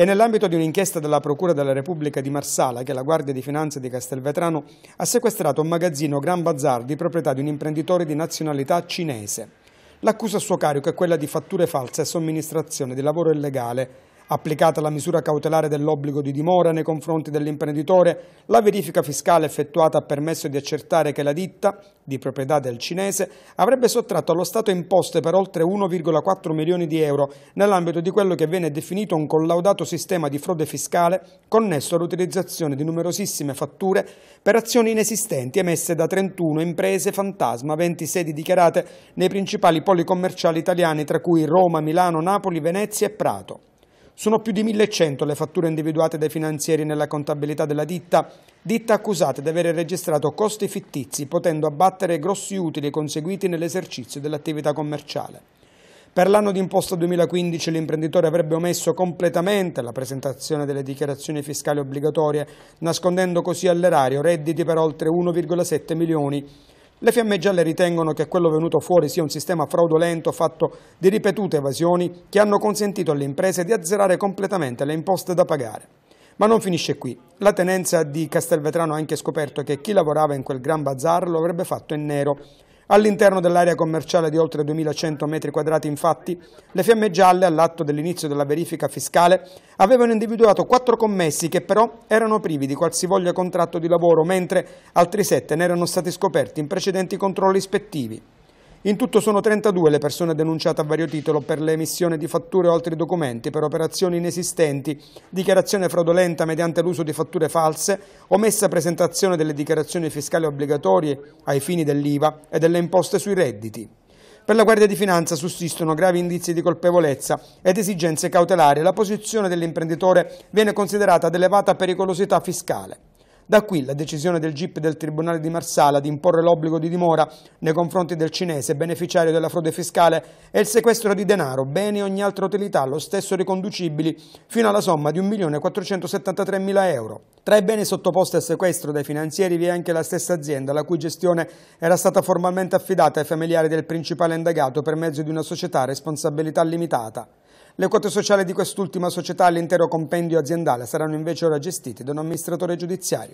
È nell'ambito di un'inchiesta della Procura della Repubblica di Marsala che la Guardia di Finanza di Castelvetrano ha sequestrato un magazzino Gran Bazar di proprietà di un imprenditore di nazionalità cinese. L'accusa a suo carico è quella di fatture false e somministrazione di lavoro illegale Applicata la misura cautelare dell'obbligo di dimora nei confronti dell'imprenditore, la verifica fiscale effettuata ha permesso di accertare che la ditta, di proprietà del cinese, avrebbe sottratto allo Stato imposte per oltre 1,4 milioni di euro nell'ambito di quello che viene definito un collaudato sistema di frode fiscale connesso all'utilizzazione di numerosissime fatture per azioni inesistenti emesse da 31 imprese fantasma, 20 sedi dichiarate nei principali poli commerciali italiani tra cui Roma, Milano, Napoli, Venezia e Prato. Sono più di 1100 le fatture individuate dai finanzieri nella contabilità della ditta, ditta accusata di aver registrato costi fittizi, potendo abbattere grossi utili conseguiti nell'esercizio dell'attività commerciale. Per l'anno d'imposta 2015 l'imprenditore avrebbe omesso completamente la presentazione delle dichiarazioni fiscali obbligatorie, nascondendo così all'erario redditi per oltre 1,7 milioni le fiamme gialle ritengono che quello venuto fuori sia un sistema fraudolento fatto di ripetute evasioni che hanno consentito alle imprese di azzerare completamente le imposte da pagare. Ma non finisce qui. La tenenza di Castelvetrano ha anche scoperto che chi lavorava in quel gran bazar lo avrebbe fatto in nero All'interno dell'area commerciale di oltre 2100 metri quadrati, infatti, le fiamme gialle, all'atto dell'inizio della verifica fiscale, avevano individuato quattro commessi che però erano privi di qualsivoglia contratto di lavoro, mentre altri sette ne erano stati scoperti in precedenti controlli ispettivi. In tutto sono 32 le persone denunciate a vario titolo per l'emissione di fatture o altri documenti per operazioni inesistenti, dichiarazione fraudolenta mediante l'uso di fatture false, omessa presentazione delle dichiarazioni fiscali obbligatorie ai fini dell'IVA e delle imposte sui redditi. Per la Guardia di Finanza sussistono gravi indizi di colpevolezza ed esigenze cautelari e la posizione dell'imprenditore viene considerata ad elevata pericolosità fiscale. Da qui la decisione del GIP del Tribunale di Marsala di imporre l'obbligo di dimora nei confronti del cinese beneficiario della frode fiscale e il sequestro di denaro, beni e ogni altra utilità, lo stesso riconducibili, fino alla somma di 1.473.000 euro. Tra i beni sottoposti al sequestro dai finanzieri vi è anche la stessa azienda, la cui gestione era stata formalmente affidata ai familiari del principale indagato per mezzo di una società a responsabilità limitata. Le quote sociali di quest'ultima società e l'intero compendio aziendale saranno invece ora gestiti da un amministratore giudiziario.